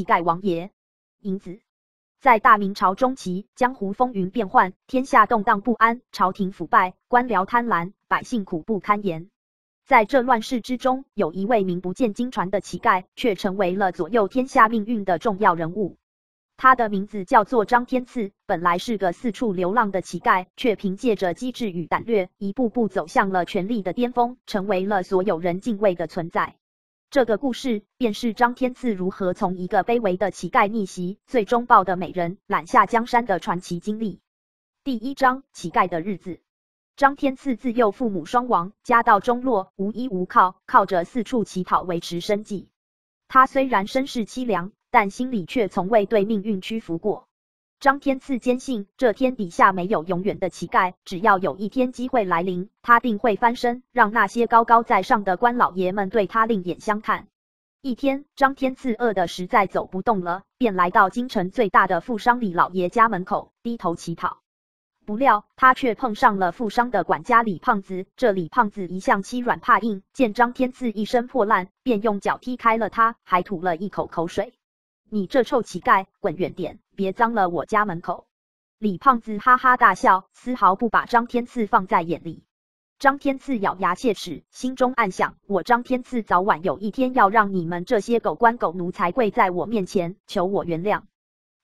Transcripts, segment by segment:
乞丐王爷。银子。在大明朝中期，江湖风云变幻，天下动荡不安，朝廷腐败，官僚贪婪，百姓苦不堪言。在这乱世之中，有一位名不见经传的乞丐，却成为了左右天下命运的重要人物。他的名字叫做张天赐，本来是个四处流浪的乞丐，却凭借着机智与胆略，一步步走向了权力的巅峰，成为了所有人敬畏的存在。这个故事便是张天赐如何从一个卑微的乞丐逆袭，最终抱得美人，揽下江山的传奇经历。第一章：乞丐的日子。张天赐自幼父母双亡，家道中落，无依无靠，靠着四处乞讨维持生计。他虽然身世凄凉，但心里却从未对命运屈服过。张天赐坚信，这天底下没有永远的乞丐，只要有一天机会来临，他定会翻身，让那些高高在上的官老爷们对他另眼相看。一天，张天赐饿得实在走不动了，便来到京城最大的富商李老爷家门口，低头乞讨。不料，他却碰上了富商的管家李胖子。这李胖子一向欺软怕硬，见张天赐一身破烂，便用脚踢开了他，还吐了一口口水。你这臭乞丐，滚远点，别脏了我家门口！李胖子哈哈大笑，丝毫不把张天赐放在眼里。张天赐咬牙切齿，心中暗想：我张天赐早晚有一天要让你们这些狗官狗奴才跪在我面前求我原谅。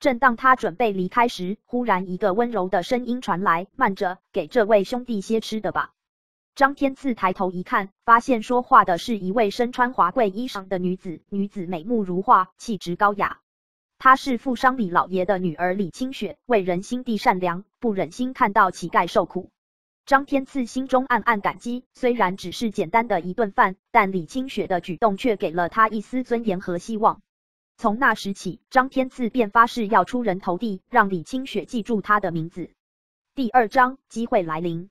正当他准备离开时，忽然一个温柔的声音传来：“慢着，给这位兄弟些吃的吧。”张天赐抬头一看，发现说话的是一位身穿华贵衣裳的女子。女子美目如画，气质高雅。她是富商李老爷的女儿李清雪，为人心地善良，不忍心看到乞丐受苦。张天赐心中暗暗感激，虽然只是简单的一顿饭，但李清雪的举动却给了他一丝尊严和希望。从那时起，张天赐便发誓要出人头地，让李清雪记住他的名字。第二章，机会来临。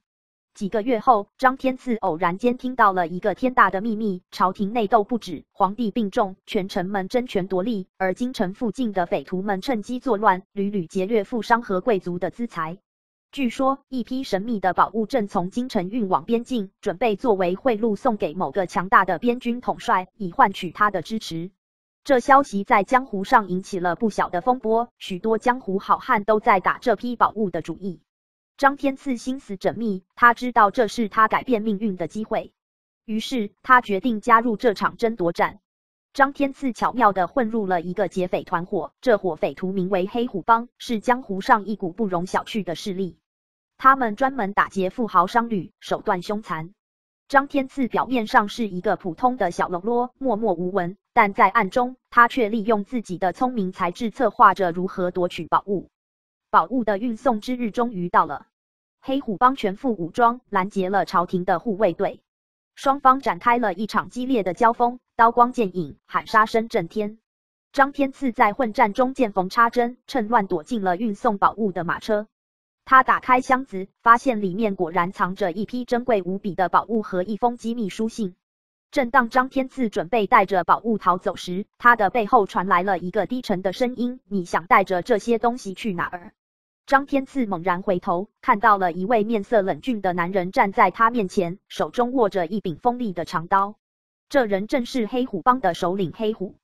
几个月后，张天赐偶然间听到了一个天大的秘密：朝廷内斗不止，皇帝病重，权臣们争权夺利，而京城附近的匪徒们趁机作乱，屡屡劫掠富商和贵族的资财。据说，一批神秘的宝物正从京城运往边境，准备作为贿赂送给某个强大的边军统帅，以换取他的支持。这消息在江湖上引起了不小的风波，许多江湖好汉都在打这批宝物的主意。张天赐心思缜密，他知道这是他改变命运的机会，于是他决定加入这场争夺战。张天赐巧妙地混入了一个劫匪团伙，这伙匪徒名为黑虎帮，是江湖上一股不容小觑的势力。他们专门打劫富豪商旅，手段凶残。张天赐表面上是一个普通的小喽啰，默默无闻，但在暗中，他却利用自己的聪明才智，策划着如何夺取宝物。宝物的运送之日终于到了，黑虎帮全副武装拦截了朝廷的护卫队，双方展开了一场激烈的交锋，刀光剑影，喊杀声震天。张天赐在混战中见缝插针，趁乱躲进了运送宝物的马车。他打开箱子，发现里面果然藏着一批珍贵无比的宝物和一封机密书信。正当张天赐准备带着宝物逃走时，他的背后传来了一个低沉的声音：“你想带着这些东西去哪儿？”张天赐猛然回头，看到了一位面色冷峻的男人站在他面前，手中握着一柄锋利的长刀。这人正是黑虎帮的首领黑虎。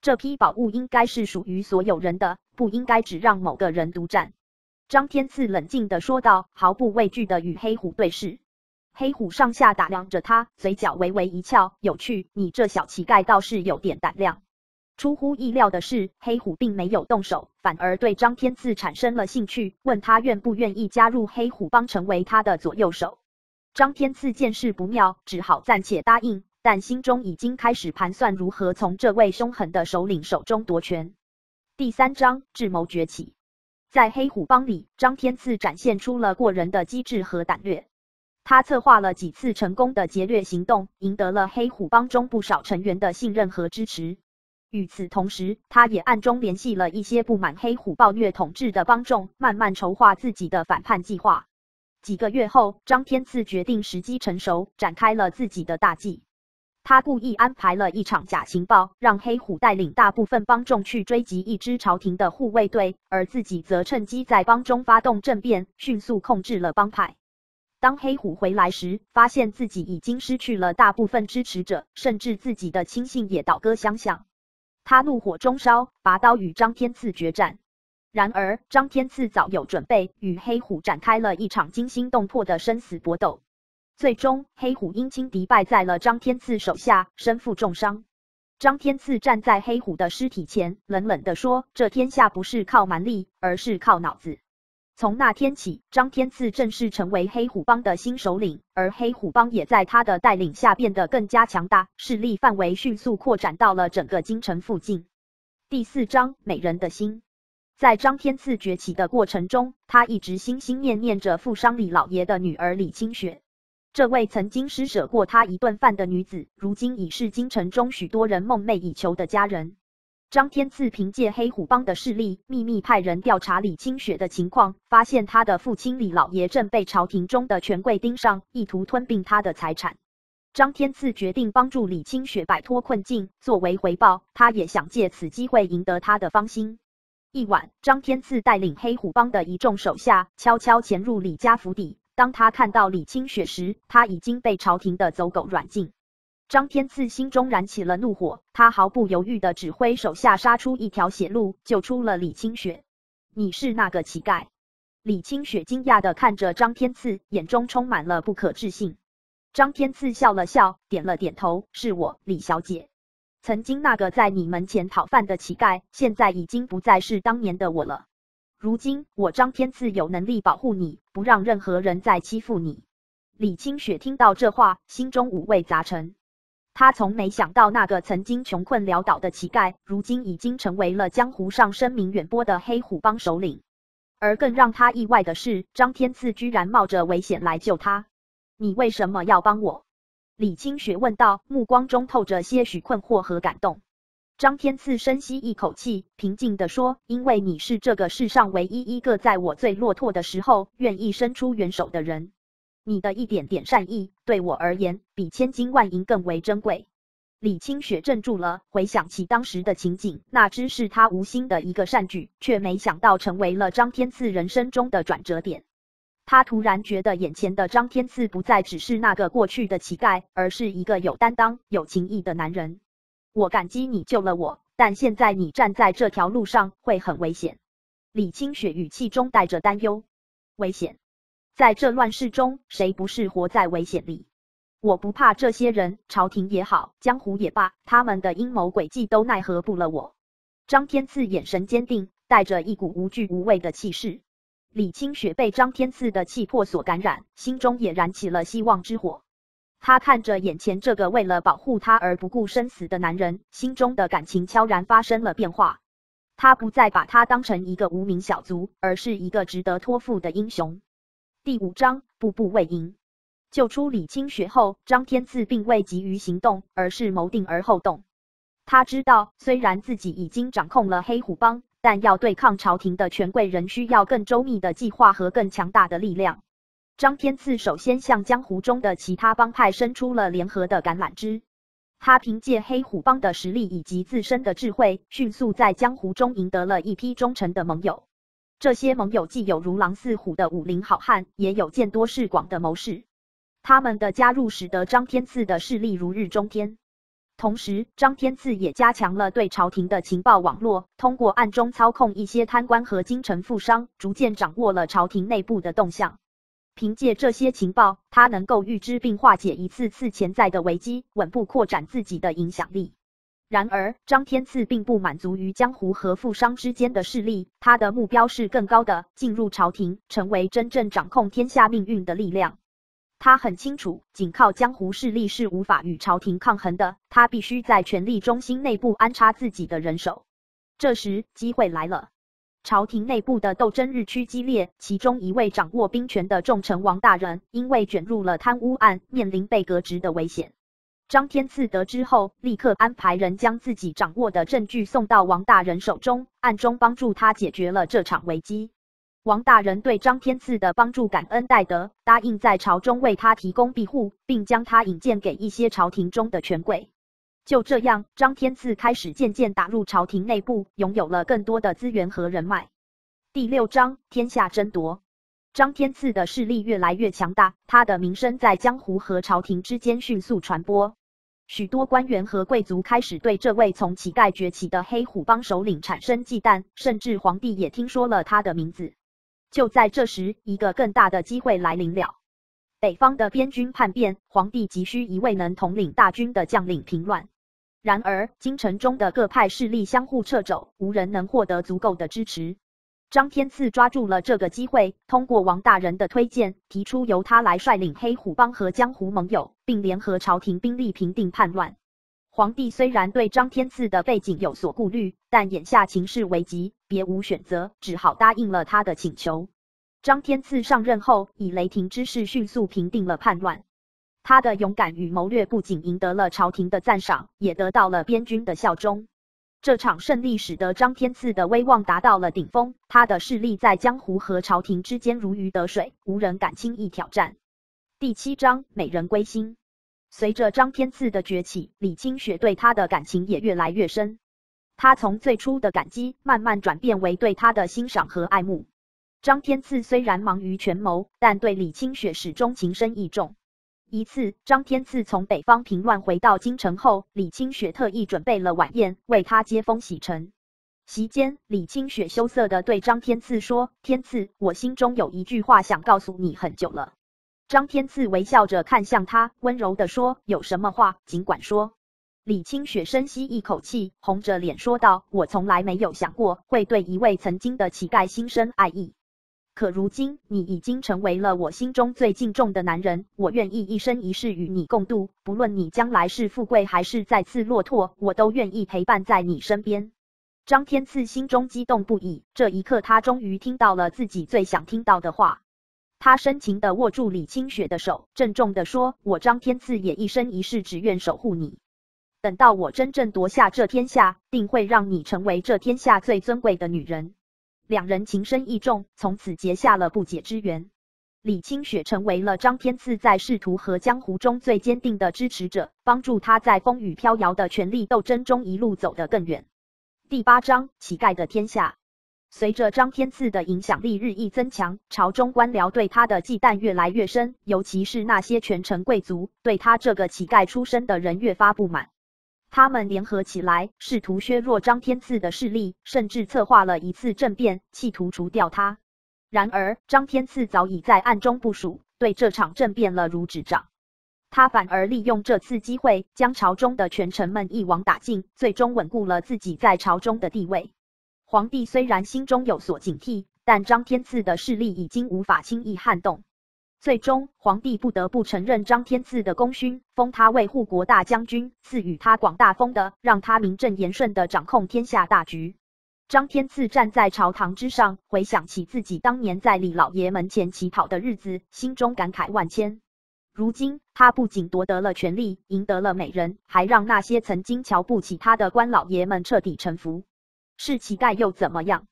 这批宝物应该是属于所有人的，不应该只让某个人独占。张天赐冷静的说道，毫不畏惧的与黑虎对视。黑虎上下打量着他，嘴角微微一翘，有趣，你这小乞丐倒是有点胆量。出乎意料的是，黑虎并没有动手，反而对张天赐产生了兴趣，问他愿不愿意加入黑虎帮，成为他的左右手。张天赐见势不妙，只好暂且答应，但心中已经开始盘算如何从这位凶狠的首领手中夺权。第三章智谋崛起，在黑虎帮里，张天赐展现出了过人的机智和胆略，他策划了几次成功的劫掠行动，赢得了黑虎帮中不少成员的信任和支持。与此同时，他也暗中联系了一些不满黑虎暴虐统治的帮众，慢慢筹划自己的反叛计划。几个月后，张天赐决定时机成熟，展开了自己的大计。他故意安排了一场假情报，让黑虎带领大部分帮众去追击一支朝廷的护卫队，而自己则趁机在帮中发动政变，迅速控制了帮派。当黑虎回来时，发现自己已经失去了大部分支持者，甚至自己的亲信也倒戈相向。他怒火中烧，拔刀与张天赐决战。然而张天赐早有准备，与黑虎展开了一场惊心动魄的生死搏斗。最终，黑虎因轻敌败在了张天赐手下，身负重伤。张天赐站在黑虎的尸体前，冷冷地说：“这天下不是靠蛮力，而是靠脑子。”从那天起，张天赐正式成为黑虎帮的新首领，而黑虎帮也在他的带领下变得更加强大，势力范围迅速扩展到了整个京城附近。第四章，美人的心。在张天赐崛起的过程中，他一直心心念念着富商李老爷的女儿李清雪。这位曾经施舍过他一顿饭的女子，如今已是京城中许多人梦寐以求的佳人。张天赐凭借黑虎帮的势力，秘密派人调查李清雪的情况，发现他的父亲李老爷正被朝廷中的权贵盯上，意图吞并他的财产。张天赐决定帮助李清雪摆脱困境，作为回报，他也想借此机会赢得他的芳心。一晚，张天赐带领黑虎帮的一众手下，悄悄潜入李家府邸。当他看到李清雪时，他已经被朝廷的走狗软禁。张天赐心中燃起了怒火，他毫不犹豫地指挥手下杀出一条血路，救出了李清雪。你是那个乞丐？李清雪惊讶地看着张天赐，眼中充满了不可置信。张天赐笑了笑，点了点头：“是我，李小姐。曾经那个在你门前讨饭的乞丐，现在已经不再是当年的我了。”如今我张天赐有能力保护你，不让任何人再欺负你。李清雪听到这话，心中五味杂陈。他从没想到，那个曾经穷困潦倒的乞丐，如今已经成为了江湖上声名远播的黑虎帮首领。而更让他意外的是，张天赐居然冒着危险来救他。你为什么要帮我？李清雪问道，目光中透着些许困惑和感动。张天赐深吸一口气，平静地说：“因为你是这个世上唯一一个在我最落魄的时候愿意伸出援手的人。你的一点点善意，对我而言比千金万银更为珍贵。”李清雪怔住了，回想起当时的情景，那只是他无心的一个善举，却没想到成为了张天赐人生中的转折点。他突然觉得，眼前的张天赐不再只是那个过去的乞丐，而是一个有担当、有情义的男人。我感激你救了我，但现在你站在这条路上会很危险。李清雪语气中带着担忧。危险？在这乱世中，谁不是活在危险里？我不怕这些人，朝廷也好，江湖也罢，他们的阴谋诡计都奈何不了我。张天赐眼神坚定，带着一股无惧无畏的气势。李清雪被张天赐的气魄所感染，心中也燃起了希望之火。他看着眼前这个为了保护他而不顾生死的男人，心中的感情悄然发生了变化。他不再把他当成一个无名小卒，而是一个值得托付的英雄。第五章，步步为营。救出李清雪后，张天赐并未急于行动，而是谋定而后动。他知道，虽然自己已经掌控了黑虎帮，但要对抗朝廷的权贵，仍需要更周密的计划和更强大的力量。张天赐首先向江湖中的其他帮派伸出了联合的橄榄枝。他凭借黑虎帮的实力以及自身的智慧，迅速在江湖中赢得了一批忠诚的盟友。这些盟友既有如狼似虎的武林好汉，也有见多识广的谋士。他们的加入使得张天赐的势力如日中天。同时，张天赐也加强了对朝廷的情报网络，通过暗中操控一些贪官和京城富商，逐渐掌握了朝廷内部的动向。凭借这些情报，他能够预知并化解一次次潜在的危机，稳步扩展自己的影响力。然而，张天赐并不满足于江湖和富商之间的势力，他的目标是更高的，进入朝廷，成为真正掌控天下命运的力量。他很清楚，仅靠江湖势力是无法与朝廷抗衡的，他必须在权力中心内部安插自己的人手。这时，机会来了。朝廷内部的斗争日趋激烈，其中一位掌握兵权的重臣王大人，因为卷入了贪污案，面临被革职的危险。张天赐得知后，立刻安排人将自己掌握的证据送到王大人手中，暗中帮助他解决了这场危机。王大人对张天赐的帮助感恩戴德，答应在朝中为他提供庇护，并将他引荐给一些朝廷中的权贵。就这样，张天赐开始渐渐打入朝廷内部，拥有了更多的资源和人脉。第六章，天下争夺。张天赐的势力越来越强大，他的名声在江湖和朝廷之间迅速传播。许多官员和贵族开始对这位从乞丐崛起的黑虎帮首领产生忌惮，甚至皇帝也听说了他的名字。就在这时，一个更大的机会来临了。北方的边军叛变，皇帝急需一位能统领大军的将领平乱。然而，京城中的各派势力相互掣肘，无人能获得足够的支持。张天赐抓住了这个机会，通过王大人的推荐，提出由他来率领黑虎帮和江湖盟友，并联合朝廷兵力平定叛乱。皇帝虽然对张天赐的背景有所顾虑，但眼下情势危急，别无选择，只好答应了他的请求。张天赐上任后，以雷霆之势迅速平定了叛乱。他的勇敢与谋略不仅赢得了朝廷的赞赏，也得到了边军的效忠。这场胜利使得张天赐的威望达到了顶峰，他的势力在江湖和朝廷之间如鱼得水，无人敢轻易挑战。第七章，美人归心。随着张天赐的崛起，李清雪对他的感情也越来越深。他从最初的感激，慢慢转变为对他的欣赏和爱慕。张天赐虽然忙于权谋，但对李清雪始终情深意重。一次，张天赐从北方平乱回到京城后，李清雪特意准备了晚宴为他接风洗尘。席间，李清雪羞涩地对张天赐说：“天赐，我心中有一句话想告诉你很久了。”张天赐微笑着看向他，温柔地说：“有什么话，尽管说。”李清雪深吸一口气，红着脸说道：“我从来没有想过会对一位曾经的乞丐心生爱意。”可如今你已经成为了我心中最敬重的男人，我愿意一生一世与你共度，不论你将来是富贵还是再次落拓，我都愿意陪伴在你身边。张天赐心中激动不已，这一刻他终于听到了自己最想听到的话。他深情地握住李清雪的手，郑重地说：“我张天赐也一生一世只愿守护你，等到我真正夺下这天下，定会让你成为这天下最尊贵的女人。”两人情深意重，从此结下了不解之缘。李清雪成为了张天赐在仕途和江湖中最坚定的支持者，帮助他在风雨飘摇的权力斗争中一路走得更远。第八章：乞丐的天下。随着张天赐的影响力日益增强，朝中官僚对他的忌惮越来越深，尤其是那些权臣贵族，对他这个乞丐出身的人越发不满。他们联合起来，试图削弱张天赐的势力，甚至策划了一次政变，企图除掉他。然而，张天赐早已在暗中部署，对这场政变了如指掌。他反而利用这次机会，将朝中的权臣们一网打尽，最终稳固了自己在朝中的地位。皇帝虽然心中有所警惕，但张天赐的势力已经无法轻易撼动。最终，皇帝不得不承认张天赐的功勋，封他为护国大将军，赐予他广大封的，让他名正言顺的掌控天下大局。张天赐站在朝堂之上，回想起自己当年在李老爷门前乞讨的日子，心中感慨万千。如今，他不仅夺得了权力，赢得了美人，还让那些曾经瞧不起他的官老爷们彻底臣服。是乞丐又怎么样？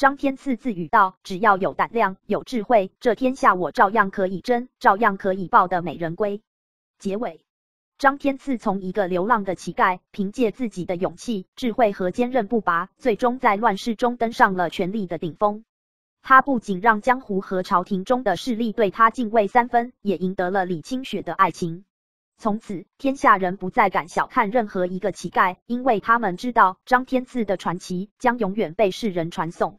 张天赐自语道：“只要有胆量、有智慧，这天下我照样可以争，照样可以抱得美人归。”结尾，张天赐从一个流浪的乞丐，凭借自己的勇气、智慧和坚韧不拔，最终在乱世中登上了权力的顶峰。他不仅让江湖和朝廷中的势力对他敬畏三分，也赢得了李清雪的爱情。从此，天下人不再敢小看任何一个乞丐，因为他们知道张天赐的传奇将永远被世人传颂。